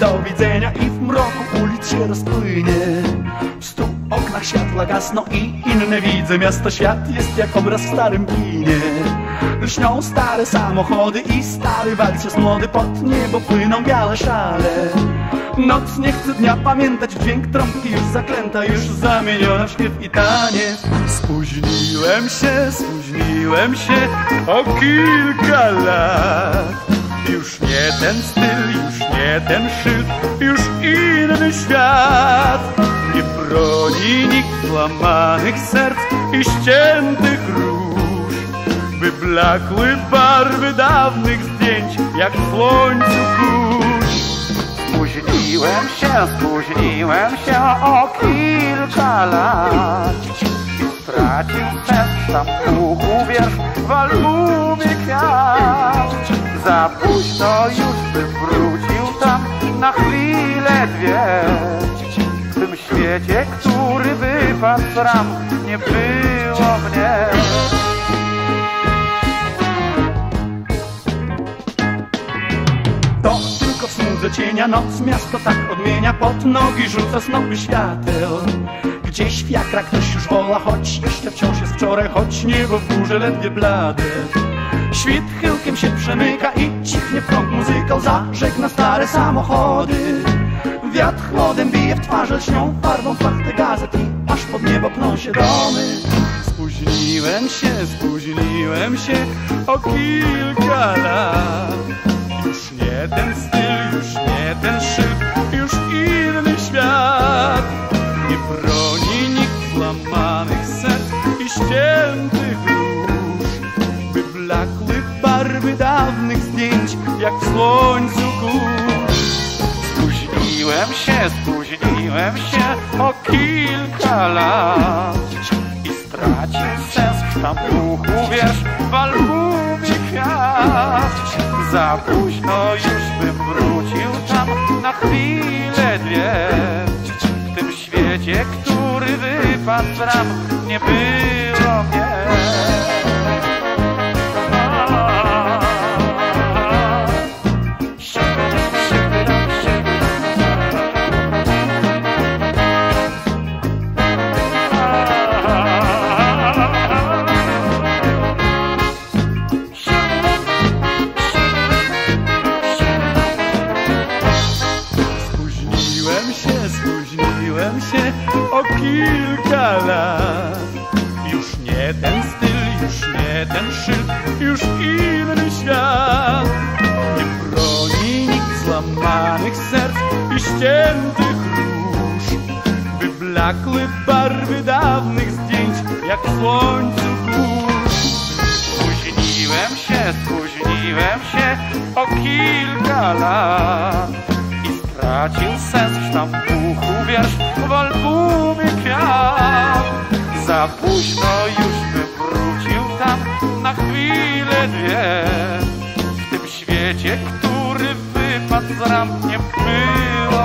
do widzenia I w mroku się rozpłynie. W stu oknach światła gasną i inne widzę. Miasto świat jest jak obraz w starym kinie Lśnią stare samochody i stary walc jest młody. Pod niebo płyną białe szale. Noc nie chce dnia pamiętać. Dźwięk trąbki już zaklęta Już zamieniona w śpiew i taniec Spóźniłem się, spóźniłem się O kilka lat ten styl, już nie ten szyld, już inny świat. Nie broni nikt złamanych serc i ściętych róż. Wyblakły barwy dawnych zdjęć, jak w słońcu kurz. Spóźniłem się, spóźniłem się o kilka lat Stracił sens uchu wiersz w albumie kwiat Za późno już bym wrócił tam na chwilę dwie. W tym świecie, który wypadł ram, nie było mnie. To tylko w smudze cienia noc miasto tak odmienia. Pod nogi rzuca snopy świateł. Gdzieś w ktoś już wola Choć jeszcze wciąż jest wczoraj Choć niebo w górze ledwie blade Świt chyłkiem się przemyka i cichnie prąd muzyką. Zażegna stare samochody. Wiatr chłodem bije w twarz Lśnią farbą fachty gazet I aż pod niebo pną się domy. Spóźniłem się, spóźniłem się o kilka lat. Już nie ten styl, już nie ten szyb, już inny świat. Nie broni nikt złamanych serc i ściętych jak w słońcu kurz. Spóźniłem się, spóźniłem się o kilka lat. I stracił sens w sztampuchu wiersz w albumie kwiat. Za późno już bym wrócił tam na chwilę dwie. W tym świecie, który wypadł z ram, nie było się o kilka lat. Już nie ten styl, już nie ten szyld, już inny świat. Nie broni nikt złamanych serc i ściętych róż. Wyblakły barwy dawnych zdjęć, jak w słońcu kurz Spóźniłem się, spóźniłem się o kilka lat stracił sens w sztampuchu wiersz w albumie kwiat. Za późno już bym wrócił tam na chwilę dwie. W tym świecie, który wypadł z ram, nie było